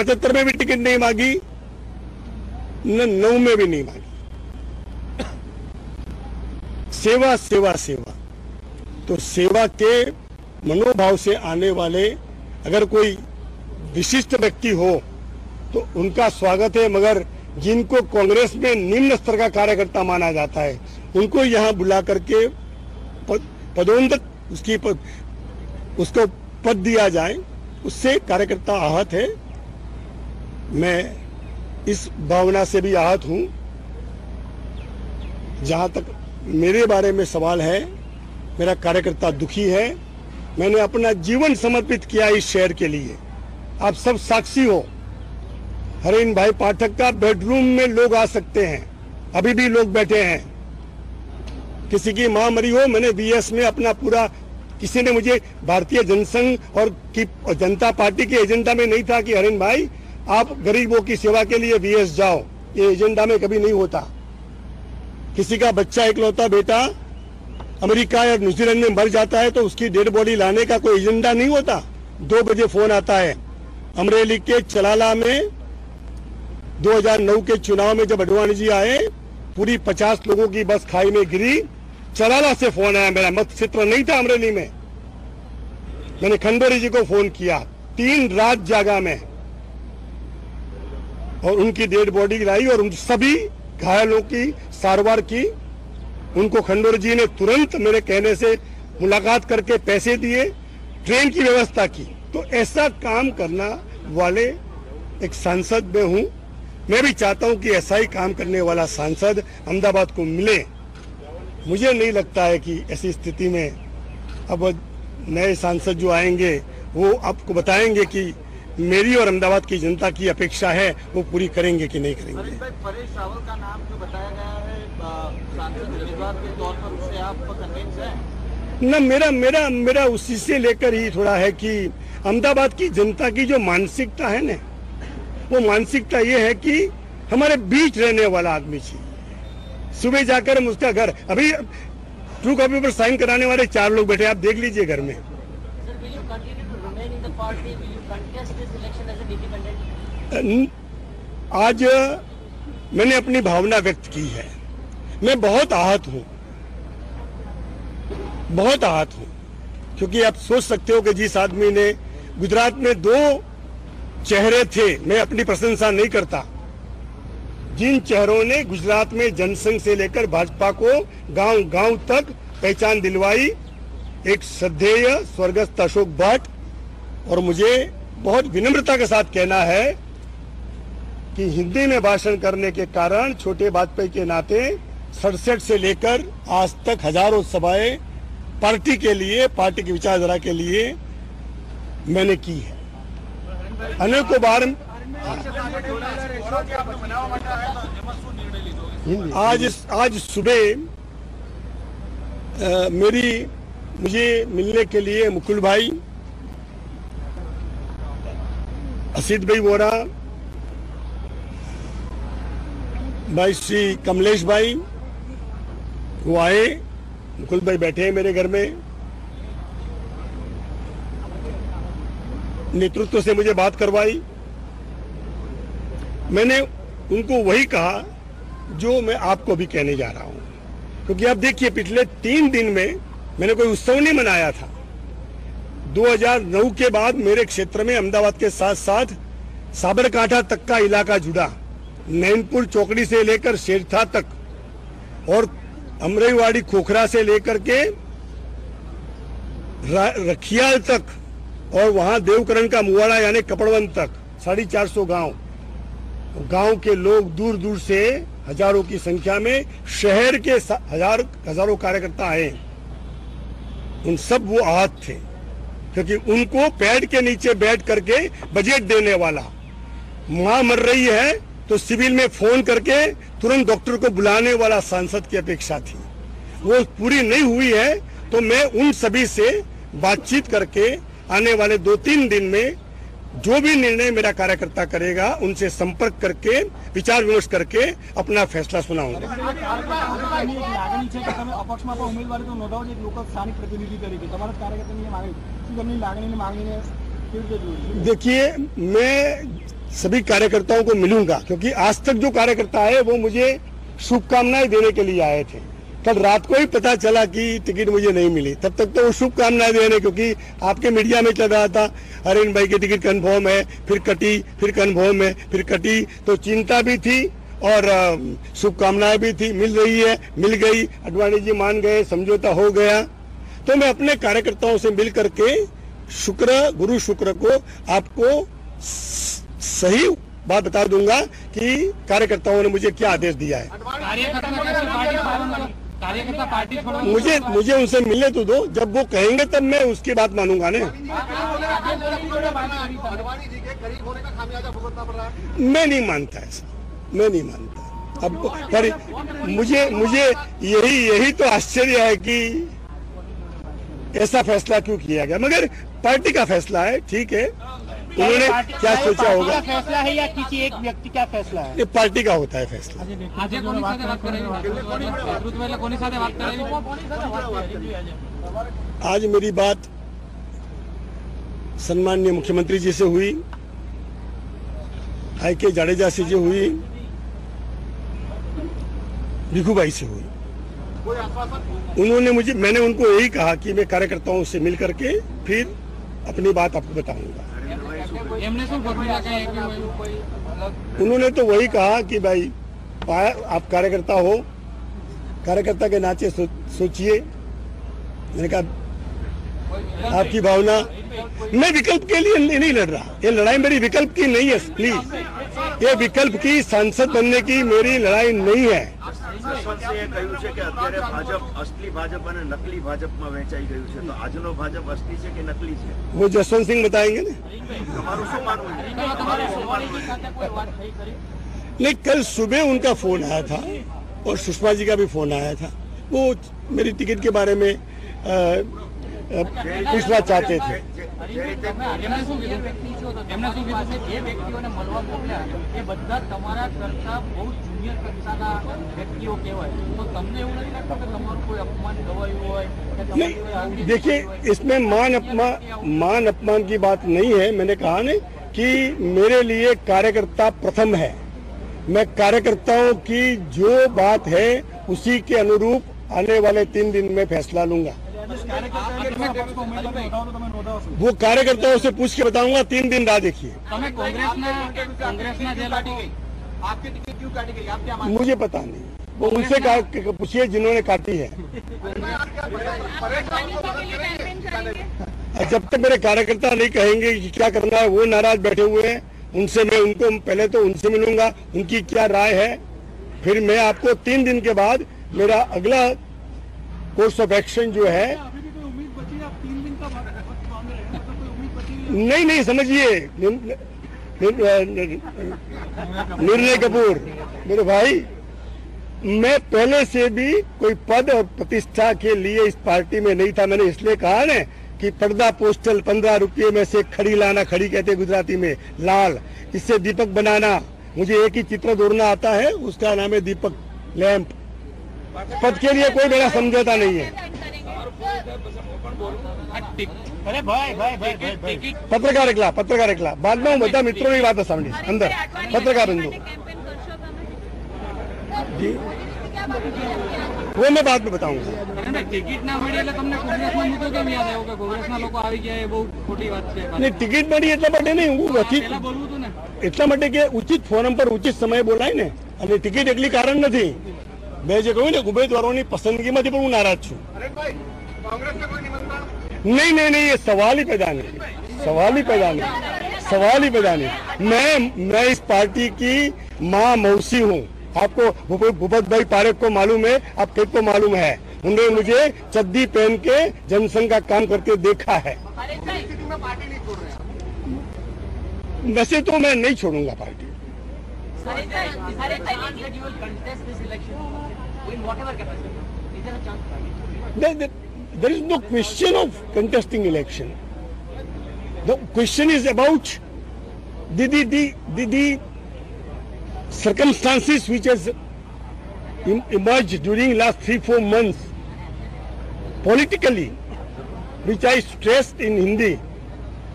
पचहत्तर में भी टिकट नहीं मांगी न नौ में भी नहीं मांगी। सेवा सेवा सेवा। तो सेवा के मनोभाव से आने वाले अगर कोई विशिष्ट व्यक्ति हो तो उनका स्वागत है मगर जिनको कांग्रेस में निम्न स्तर का कार्यकर्ता माना जाता है उनको यहाँ बुला करके पद, पदोन्नत उसकी पद, उसको पद दिया जाए उससे कार्यकर्ता आहत है। मैं इस भावना से भी आहत हूँ, जहाँ तक मेरे बारे में सवाल है, मेरा कार्यकर्ता दुखी है, मैंने अपना जीवन समर्पित किया इस शहर के लिए। आप सब साक्षी हो। हरिन भाई पाठक का बेडरूम में लोग आ सकते हैं। अभी भी लोग बैठे हैं। किसी की माँ मरी हो, मैंने बीएस में अपना पूरा, किसी ने मुझे भारतीय जनसंघ और की जनता पार्टी के एजेंडा में नहीं था कि हरिन भाई आप गरीबों की सेवा के लिए बीएस जाओ। ये एजेंडा में कभी नहीं होता। किसी का बच्चा इकलौता बेटा अमेरिका या न्यूजीलैंड में मर जाता है तो उसकी डेड बॉडी लाने का कोई एजेंडा नहीं होता। दो बजे फ़ोन आता है। अमरेली के चलाला में 2009 के चुनाव में जब अडवाणी जी आए, पूरी 50 लोगों की बस खाई में गिरी। चलाला से फ़ोन आया, मेरा मत क्षेत्र नहीं था अमरेली में। मैंने खंडोरी जी को फ़ोन किया। तीन रात जागा में। और उनकी डेड बॉडी लाई और उन सभी घायलों की सारवार की। उनको खंडोर जी ने तुरंत मेरे कहने से मुलाकात करके पैसे दिए, ट्रेन की व्यवस्था की। तो ऐसा काम करना वाले एक सांसद में हूँ। मैं भी चाहता हूँ कि ऐसा ही काम करने वाला सांसद अहमदाबाद को मिले। मुझे नहीं लगता है कि ऐसी स्थिति में अब नए सांसद जो आएँगे, वो आपको बताएँगे कि मेरी और अहमदाबाद की जनता की अपेक्षा है वो पूरी करेंगे कि नहीं करेंगे? परेश रावल का नाम जो बताया गया है सांसद उम्मीदवार के तौर पर उससे आप कन्विंस हैं? न मेरा मेरा मेरा उसी से लेकर ही थोड़ा है कि अहमदाबाद की जनता की जो मानसिकता है ना वो मानसिकता ये है कि हमारे बीच रहने वाला आदमी चाहिए। सुबह जाकर हम उसका घर अभी ट्रू कॉपी पर साइन कराने वाले चार लोग बैठे आप देख लीजिए घर में Sir, will you continue to remain in the party? Will you contest this election as an independent? आज, मैंने अपनी भावना व्यक्त की है। मैं बहुत आहत हूँ। बहुत आहत हूँ। क्योंकि आप सोच सकते हो कि जिस आदमी ने गुजरात में दो चेहरे थे, मैं अपनी प्रशंसा नहीं करता। जिन चेहरों ने गुजरात में जनसंघ से लेकर भाजपा को गाँव गाँव तक पहचान दिलवाई, एक श्रद्धेय, स्वर्गस्थ अशोक भट्ट, और मुझे बहुत विनम्रता के साथ कहना है कि हिंदी में भाषण करने के कारण छोटे वाजपेयी के नाते सड़सठ से लेकर आज तक हज़ारों सभाएँ पार्टी के लिए, पार्टी की विचारधारा के लिए मैंने की है। अनेकों बार आज आज सुबह मेरी, मुझे मिलने के लिए मुकुल भाई, असित भाई वोरा भाई श्री कमलेश भाई, वो आए, मुकुल भाई बैठे हैं मेरे घर में। नेतृत्व से मुझे बात करवाई। मैंने उनको वही कहा, जो मैं आपको भी कहने जा रहा हूँ। क्योंकि आप देखिए, पिछले तीन दिन में मैंने कोई उत्सव नहीं मनाया था। 2009 के बाद मेरे क्षेत्र में अहमदाबाद के साथ साथ साबरकांठा तक का इलाका जुड़ा। नैनपुर चौकड़ी से लेकर शेरथा तक और अमरेवाड़ी खोखरा से लेकर के रखियाल तक और वहाँ देवकरण का मुवाड़ा यानी कपड़वन तक, साढ़े चार सौ गाँव। गाँव के लोग दूर दूर से हज़ारों की संख्या में शहर के हज़ार, हज़ारों कार्यकर्ता आए। उन सब वो आहत थे, क्योंकि उनको पेड़ के नीचे बैठ करके बजट देने वाला। माँ मर रही है तो सिविल में फ़ोन करके तुरंत डॉक्टर को बुलाने वाला सांसद की अपेक्षा थी। वो पूरी नहीं हुई है तो मैं उन सभी से बातचीत करके आने वाले दो तीन दिन में जो भी निर्णय मेरा कार्यकर्ता करेगा, उनसे संपर्क करके, विचार विमर्श करके अपना फैसला सुनाऊँगा। देखिए, मैं सभी कार्यकर्ताओं को मिलूँगा, क्योंकि आज तक जो कार्यकर्ता है वो मुझे शुभकामनाएँ देने के लिए आए थे। कल रात को ही पता चला कि टिकट मुझे नहीं मिली। तब तक तो वो शुभकामनाएँ दे रहे क्योंकि आपके मीडिया में चल रहा था अरविंद भाई की टिकट कन्फर्म है, फिर कटी, फिर कंफर्म है, फिर कटी तो चिंता भी थी और शुभकामनाएँ भी थी। मिल रही है, मिल गई, अडवाणी जी मान गए, समझौता हो गया। तो मैं अपने कार्यकर्ताओं से मिल करके शुक्र, गुरु शुक्र को आपको सही बात बता दूँगा कि कार्यकर्ताओं ने मुझे क्या आदेश दिया है। मुझे मुझे उनसे मिलने तो दो जब वो कहेंगे तब मैं उसकी बात मानूँगा ना। मैं नहीं मानता ऐसा। मैं नहीं मानता। अब पर मुझे मुझे यही यही तो आश्चर्य है कि ऐसा फैसला क्यों किया गया? मगर पार्टी का फैसला है ठीक है। उन्होंने क्या सोचा होगा? फैसला है या किसी एक व्यक्ति का फैसला है? ये पार्टी का होता है फैसला। आज मेरी बात सम्मान्य मुख्यमंत्री जी से हुई आई के जाडेजा से जो हुई भिखू भाई से हुई। उन्होंने मुझे मैंने उनको यही कहा कि मैं कार्यकर्ताओं से मिल करके फिर अपनी बात आपको बताऊँगा। उन्होंने तो वही कहा कि भाई आप कार्यकर्ता हो कार्यकर्ता के नाचे सोचिए। मैंने कहा आपकी भावना मैं विकल्प के लिए नहीं लड़ रहा। ये लड़ाई मेरी विकल्प की नहीं है प्लीज़ ये विकल्प की सांसद बनने की मेरी लड़ाई नहीं है। જસવંતસિંહે કહ્યું છે કે અત્યારે ભાજપ અસલી ભાજપ અને નકલી ભાજપમાં વહેંચાઈ ગયું છે તો આજનો ભાજપ અસલી છે કે નકલી છે वो जसवंत सिंह बताएंगे ना તમારું શું માનવું છે તમારું શું માનવું છે नहीं कल सुबह उनका फोन आया था और सुषमा जी का भी फोन आया था वो मेरी टिकट के बारे में अ, अ, पूछना चाहते थे જે રીતે એમને શું કીધું એમને શું કીધું જે વ્યક્તિઓને મળવા મોકલ્યા એ બધા તમારા કરતા બહુ જુનિયર કક્ષાના વ્યક્તિઓ કહેવાય તો તમને એવું નથી લાગતું કે તમારું કોઈ અપમાન ગવાયું હોય કે તમારી કોઈ આવું नहीं देखिए इसमें मान अपमान मान अपमान की बात नहीं है मैंने कहा ना कि मेरे लिए कार्यकर्ता प्रथम है मैं कार्यकर्ताओं की जो बात है उसी के अनुरूप आने वाले तीन दिन में फैसला लूंगा वो कार्यकर्ताओं से पूछ के बताऊँगा तीन दिन राह देखिए। मुझे पता नहीं। वो उनसे पूछिए जिन्होंने काटी है। जब तक मेरे कार्यकर्ता नहीं कहेंगे कि क्या करना है वो नाराज़ बैठे हुए हैं। उनसे मैं उनको पहले तो उनसे मिलूँगा उनकी क्या राय है। फिर मैं आपको तीन दिन के बाद मेरा अगला कोर्स ऑफ़ एक्शन जो है नहीं नहीं, समझिए। निर- निर- निर्णय कपूर, मेरे भाई, मैं पहले से भी कोई पद और प्रतिष्ठा के लिए इस पार्टी में नहीं था। मैंने इसलिए कहा ना कि पर्दा पोस्टल पंद्रह रुपये में से खड़ी लाना, खड़ी कहते गुजराती में, लाल, इससे दीपक बनाना। मुझे एक ही चित्र दौड़ना आता है, उसका नाम है दीपक लैंप। पद के लिए कोई मेरा समझौता नहीं है। પત્રકાર એકલા પત્રકાર એકલા. બાદમાં હું બધા મિત્રોની વાત સાંભળી અંદર પત્રકાર બંધુ वो मैं बाद में ટિકિટ ના મળી એટલે તમને કોંગ્રેસમાં મુદ્દો કેમ યાદ આવ્યો કે કોંગ્રેસના લોકો આવી ગયા એ બહુ ખોટી વાત છે. નહીં ટિકિટ મળી એટલા માટે નહીં. હું નથી એટલા માટે કે ઉચિત ફોરમ પર ઉચિત સમયે બોલાય ને. અને ટિકિટ એટલી કારણ નથી. મેં જે કહ્યું ને ઉમેદવારોની પસંદગીમાંથી પણ હું નારાજ છું. कांग्रेस का कोई निमंत्रण नहीं नहीं नहीं ये सवाल ही पैदा नहीं। सवाल ही पैदा नहीं। सवाल ही पैदा नहीं। मैं मैं इस पार्टी की माँ मौसी हूँ। आपको भूपत भाई पारेख को मालूम है आप कई को मालूम है। उन्होंने मुझे चद्दी पहन के जनसंघ का काम करके देखा है। स्थिति में पार्टी नहीं छोड़ रहे हैं। वैसे तो मैं नहीं छोड़ूँगा party. that you there is no question of contesting election. The question is about the, the, the, the, the circumstances which has emerged during last three, four months politically, which I stressed in Hindi,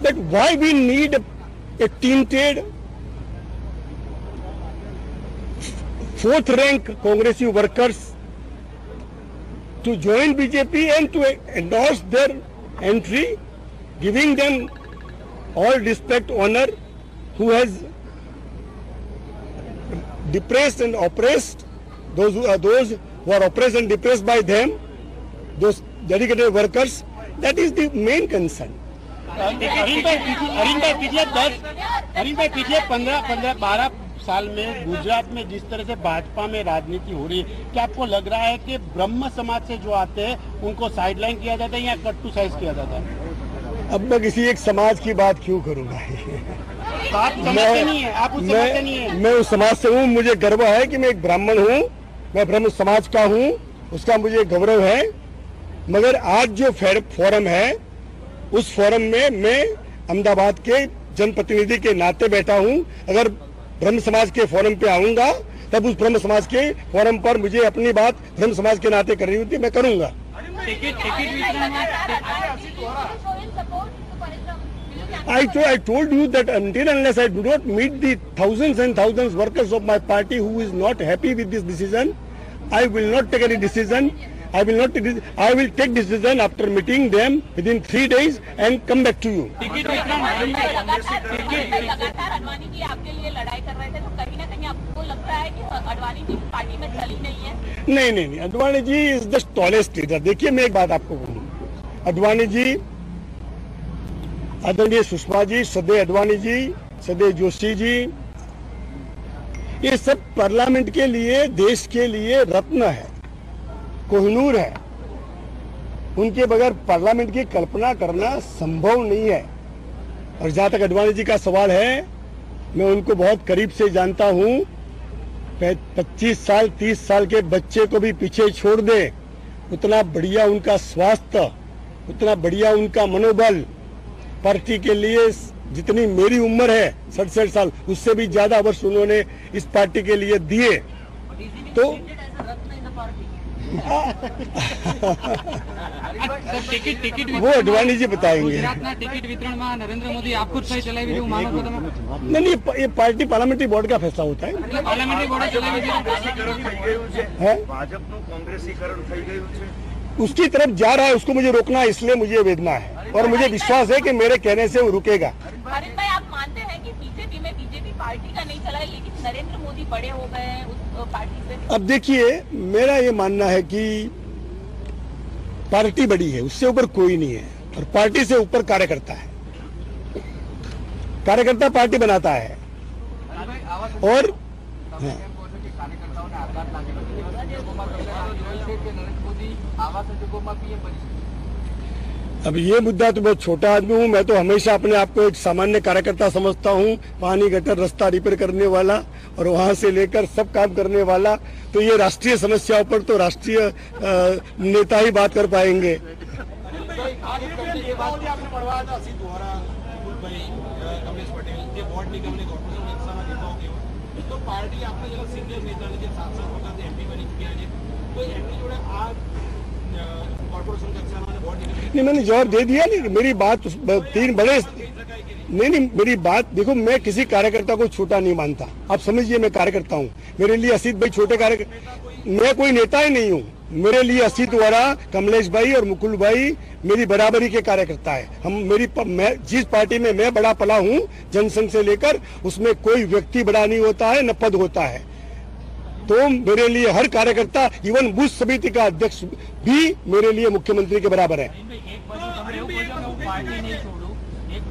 that why we need a, tainted fourth rank Congressive workers to join BJP and to endorse their entry, giving them all respect, honor, who has depressed and oppressed those who are those who are oppressed and depressed by them, those dedicated workers. That is the main concern. Arind भाई पिछले दस अरिंद भाई पिछले पंद्रह पंद्रह बारह साल में गुजरात में जिस तरह से भाजपा में राजनीति हो रही है क्या आपको लग रहा है कि ब्रह्म समाज से जो आते हैं उनको साइडलाइन किया जाता है या कट टू साइज़ किया जाता है? अब मैं किसी एक समाज की बात क्यों करूँगा? तो आप समझते नहीं है आप उस समझते नहीं है मैं उस समाज से हूँ मुझे गर्व है कि मैं एक ब्राह्मण हूँ मैं ब्रह्म समाज का हूँ उसका मुझे गौरव है मगर आज जो फेर- फोरम है उस फोरम में मैं अहमदाबाद के जनप्रतिनिधि के नाते बैठा हूँ। अगर ब्रह्म समाज के फोरम पे आऊँगा तब उस ब्रह्म समाज के फोरम पर मुझे अपनी बात ब्रह्म समाज के नाते कर रही होती मैं करूँगा। I to I told you that until unless I do not meet the thousands and thousands workers of my party who is not happy with this decision I will not take any decision I will not I will take decision after meeting them within three days and come back to you नहीं नहीं नहीं नहीं, Advani ji is the tallest leader देखिए, मैं एक बात आपको बोलूँ। अडवाणी जी, आदरणीय सुषमा जी सदैव अडवाणी जी सदैव जोशी जी, ये सब पार्लियामेंट के लिए, देश के लिए रत्न है, कोहनूर है। उनके बगैर पार्लियामेंट की कल्पना करना संभव नहीं है। और जहाँ तक अडवाणी जी का सवाल है मैं उनको बहुत करीब से जानता हूँ। पच्चीस साल, तीस साल के बच्चे को भी पीछे छोड़ दे। उतना बढ़िया उनका स्वास्थ्य, उतना बढ़िया उनका मनोबल, पार्टी के लिए जितनी मेरी उम्र है, सड़सठ साल, उससे भी ज़्यादा वर्ष उन्होंने इस पार्टी के लिए दिए। तो ટિકિટ ટિકિટ वो अडवाणी जी बताएंगे ગુજરાતના ટિકિટ વિતરણમાં નરેન્દ્ર મોદી આપકું જ સહી ચલાવી એવું માનો છો તમે नहीं नहीं ये पार्टी पार्लियामेंट्री बोर्ड का फैसला होता है એટલે પાર્લામેન્ટરી બોર્ડે ચલાવી છે કોંગ્રેસીકરણ થઈ ગયું છે હે? ભાજપનું કોંગ્રેસીકરણ થઈ ગયું છે उसकी तरफ जा रहा है उसको मुझे रोकना है इसलिए मुझे वेदना है और मुझे विश्वास है कि मेरे कहने से वो रुकेगा हरिन भाई आप मानते हैं कि बीजेपी में बीजेपी पार्टी का नहीं चला है लेकिन नरेंद्र मोदी बड़े हो गए हैं उस अ, पार्टी से अब देखिए, मेरा ये मानना है कि पार्टी बड़ी है, उससे ऊपर कोई नहीं है और पार्टी से ऊपर कार्यकर्ता है। कार्यकर्ता पार्टी बनाता है। और हाँ। अब ये मुद्दा तो बहुत छोटा आदमी हूँ, मैं तो हमेशा अपने आप को एक सामान्य कार्यकर्ता समझता हूँ, पानी, गटर, रास्ता रिपेयर करने वाला। और वहाँ से लेकर सब काम करने वाला तो ये राष्ट्रीय समस्याओं पर तो राष्ट्रीय अ, नेता ही बात कर पाएंगे નેતાઓને આપણે મળવા હતા અસિત વોરા વિપુલભાઈ અ, કમલેશ પટેલ જે વોર્ડ નિગમની કોર્પોરેશન નકશાના નેતાઓ કહેવાય તો પાર્ટી આપણે જેવા સિનિયર નેતાને જે સાંસદ વખત એમપી બની ચૂક્યા છે તો એમની જોડે આ અ, કોર્પોરેશન કક્ષાના અને વોર્ડ નિગમની नहीं मैंने जवाब दे दिया नहीं मेरी बात उस- ब- तीन बड़े नहीं नहीं, मेरी बात, देखो, मैं किसी कार्यकर्ता को छोटा नहीं मानता। आप समझिए, मैं कार्यकर्ता हूँ। मेरे लिए असित भाई छोटे कार्यकर्ता मैं कोई नेता ही नहीं हूँ। मेरे लिए असित वोरा, कमलेश भाई और मुकुल भाई मेरी बराबरी के कार्यकर्ता है। हम मेरी प- मैं जिस पार्टी में मैं बड़ा पला हूँ, जनसंघ से लेकर, उसमें कोई व्यक्ति बड़ा नहीं होता है, न पद होता है। तो मेरे लिए हर कार्यकर्ता, इवन बुश समिति का अध्यक्ष भी मेरे लिए मुख्यमंत्री के बराबर है।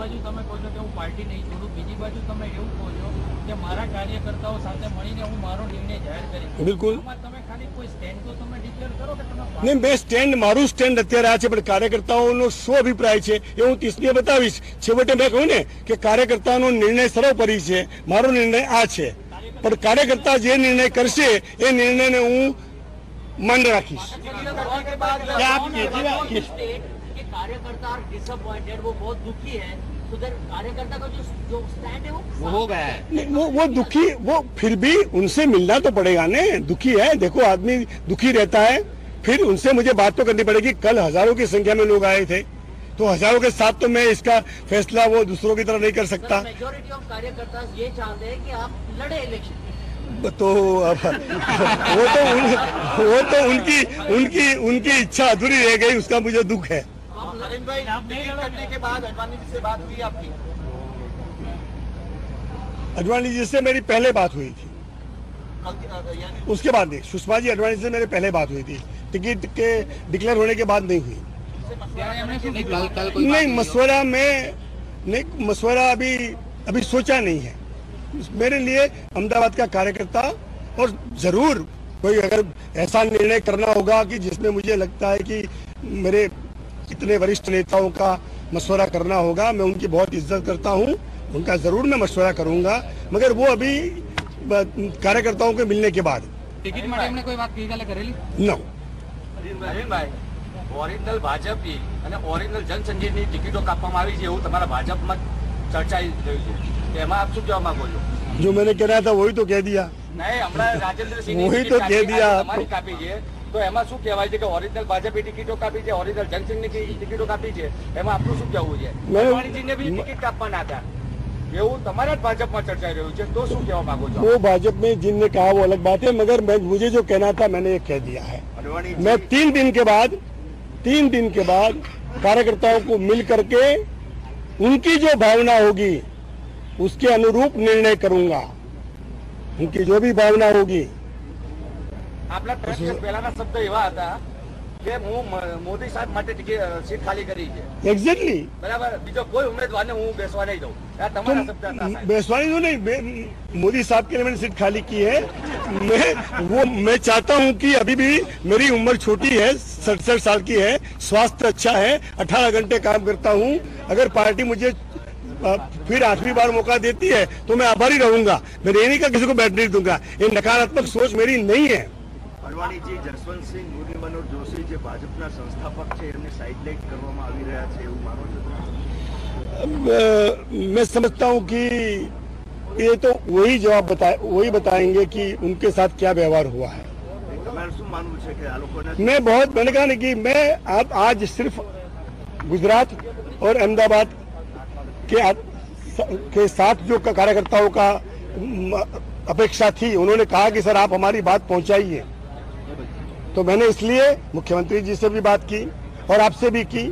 બાજુ તમે કહો છો કે હું પાર્ટી નહીં છોડું બાજુ બીજી તમે એવું કહો છો કે મારા કાર્યકર્તાઓ સાથે મળીને હું મારો નિર્ણય જાહેર કરીશ બિલકુલ. તમે ખાલી કોઈ સ્ટેન્ડ તો તમે ડિક્લેર કરો કે તમે નહીં મેં સ્ટેન્ડ મારું સ્ટેન્ડ અત્યારે આ છે પણ કાર્યકર્તાઓનો શું અભિપ્રાય છે એ હું તીસને બતાવીશ. છેવટે મેં કહ્યું ને કે કાર્યકર્તાનો નિર્ણય સર્વોપરી છે મારો નિર્ણય આ છે. પણ કાર્યકર્તા જે નિર્ણય કરશે એ નિર્ણયને હું માન રાખીશ. कार्यकर्ता डिसअपॉइंटेड वो बहुत दुखी है। तो उधर कार्यकर्ता का जो जो स्टैंड है वो हो गया है। नहीं, वो वो दुखी वो फिर भी उनसे मिलना तो पड़ेगा ने। दुखी है। देखो आदमी दुखी रहता है। फिर उनसे मुझे बात तो करनी पड़ेगी। कल हज़ारों की संख्या में लोग आए थे। तो हज़ारों के साथ तो मैं इसका फैसला वो दूसरों की तरह नहीं कर सकता। मेजोरिटी ऑफ़ कार्यकर्ता ये चाहते हैं कि आप लड़े इलेक्शन तो अब वो तो उन, वो तो उनकी उनकी उनकी इच्छा अधूरी रह गई। उसका मुझे दुख है। नरेंद्र भाई टिकट कटने के बाद अडवाणी जी से बात हुई आपकी? अडवाणी जी से मेरी पहले बात हुई थी। कल- यानी उसके बाद नहीं सुषमा जी अडवाणी से मेरे पहले बात हुई थी। टिकट के डिक्लेयर होने के बाद नहीं हुई। नहीं मसवरा में नहीं मसवरा अभी अभी सोचा नहीं है। मेरे लिए अहमदाबाद का कार्यकर्ता और ज़रूर कोई अगर ऐसा निर्णय करना होगा कि जिसमें मुझे लगता है कि मेरे इतने वरिष्ठ नेताओं का मशवरा करना होगा मैं उनकी बहुत इज्जत करता हूं उनका जरूर मैं मशवरा करूंगा मगर वो अभी ब- कार्यकर्ताओं के मिलने के बाद ટિકિટ માટે એમણે કોઈ વાત ગઈકાલે કરેલી नो નવીનભાઈ ઓરિજિનલ ભાજપની અને ઓરિજિનલ જનસંઘની ટિકિટો કાપવામાં આવી છે એવું તમારા ભાજપમાં ચર્ચાઈ રહ્યું છે તો એમાં આપ શું કહેવા માંગો છો जो मैंने कहना था वही तो कह दिया નહીં હમણાં રાજેન્દ્રસિંહ વહી તો કહે દિયા આપકો. તમારી કાપી છે તો એમાં શું કહેવાય છે કે ઓરિજિનલ ભાજપની ટિકિટો કાપી છે ઓરિજિનલ જનસંઘની ટિકિટો કાપી છે એમાં આપનું શું કહેવું છે મેં- અડવાણીજીને બી ટિકિટ કાપવાના હતા એવું તમારા જ ભાજપમાં ચર્ચાઈ રહ્યું છે તો શું કહેવા માંગો છો वो भाजपा में जिनने कहा वो अलग बात है मगर मैं मुझे जो कहना था मैंने ये कह दिया है અડવાણી मैं तीन दिन के बाद तीन दिन के बाद कार्यकर्ताओं को मिल करके उनकी जो भावना होगी उसके अनुरूप निर्णय करूंगा उनकी जो भी भावना होगी આપણા ત્રણ દિવસ પહેલાના શબ્દ એવા હતા કે હું મ- મોદી સાહેબ માટે ટિકિટ સીટ ખાલી કરી છે एग्जैक्टली બરાબર બીજો કોઈ ઉમેદવારને હું બેસવા નહીં દઉં આ तो તમારા શબ્દ હતા સાહેબ. बेसवानी तो नहीं बे- मोदी साहब के लिए मैंने सीट खाली की है मैं वो मैं चाहता हूं कि अभी भी मेरी उम्र छोटी है सड़सठ साल की है स्वास्थ्य अच्छा है अठारह घंटे काम करता हूं अगर पार्टी मुझे अ, फिर आठवीं बार मौका देती है तो मैं आभारी रहूंगा मैं ये नहीं कहा किसी को बैठ नहीं दूंगा ये नकारात्मक सोच मेरी नहीं है અડવાણીજી જસવંતસિંહ મુરલી મનોહર જોશી જે ભાજપના સંસ્થાપક છે એમને સાઇડલાઇટ કરવામાં આવી રહ્યા છે એવું માનો છો તમે? अ, मैं समझता हूं कि ये तो वही जवाब बता वही बताएंगे कि उनके साथ क्या व्यवहार हुआ है તમારું શું માનવું છે કે આ લોકોને मैं बहुत मैंने कहा ना कि मैं आप आज सिर्फ गुजरात और अहमदाबाद के आ- के साथ जो का- कार्यकर्ताओं का म, अपेक्षा थी उन्होंने कहा कि सर आप हमारी बात पहुंचाइए तो मैंने इसलिए मुख्यमंत्री जी से भी बात की और आपसे भी की।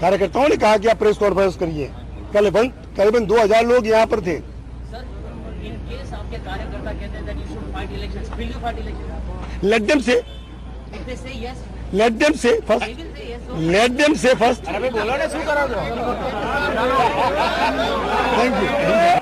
कार्यकर्ताओं ने कहा कि आप प्रेस कॉन्फ्रेंस करिए। कल करीबन दो हज़ार लोग यहाँ पर थे। लड्डम से लड्डम से फ़र्स्ट लड्डम से फ़र्स्ट थैंक यू